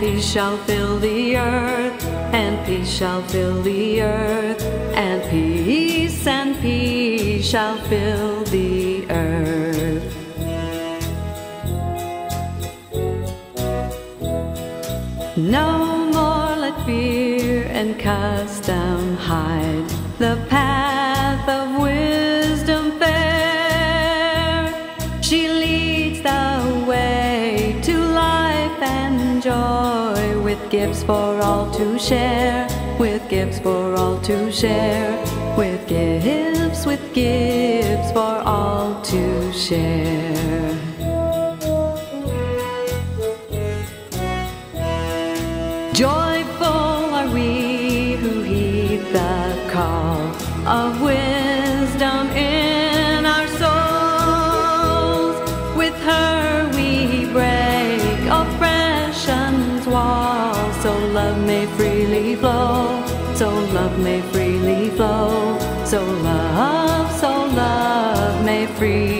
peace shall fill the earth, and peace shall fill the earth, and peace and peace shall fill the earth. No more let fear and custom hide the path of wisdom joy with gifts for all to share, with gifts for all to share, with gifts, with gifts for all to share. Joyful are we who heed the call of wisdom may